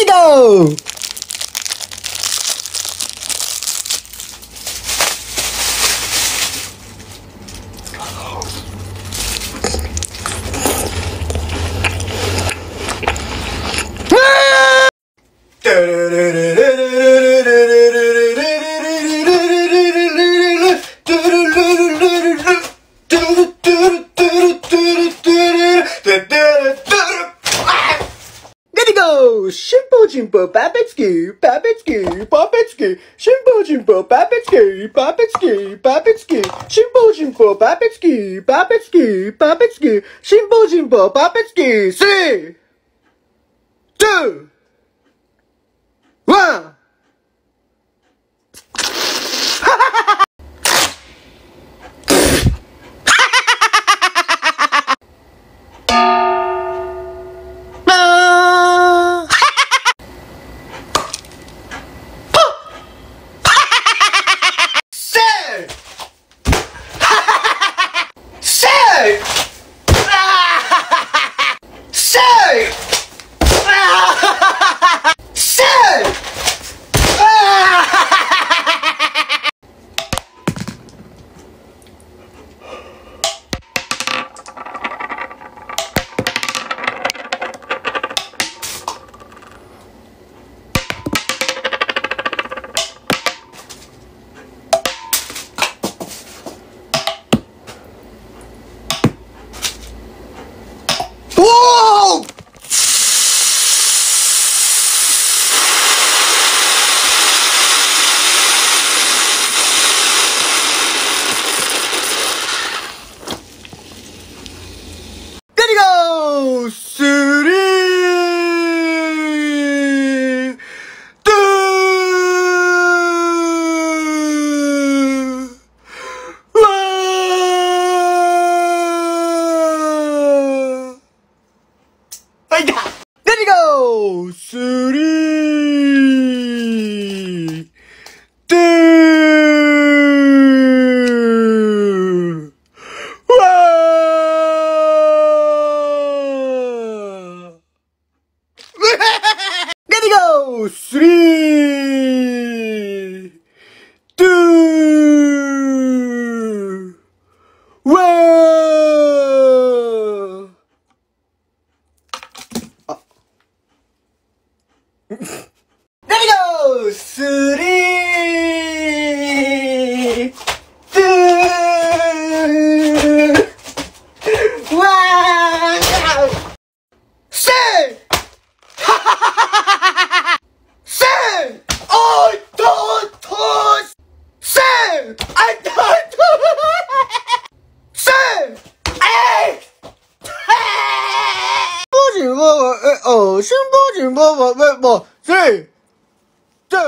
レデ Jimpo Babitsky, Babitsky, Babitsky, Shimpo Jimpo Babitsky, Babitsky, Babitsky, Shimpo Jimpo Babitsky, Babitsky, Babitsky, Shimpo Jimpo Babitsky, three, two, one. Sir! Sir! Sir! Sir! Whoa! Ready go! Three, two, one. Ready go! Three, two, one. Ready go! Three, I don't Say! Hey! 不仅爸爸，哎哦，先不仅爸爸，喂不，对，对。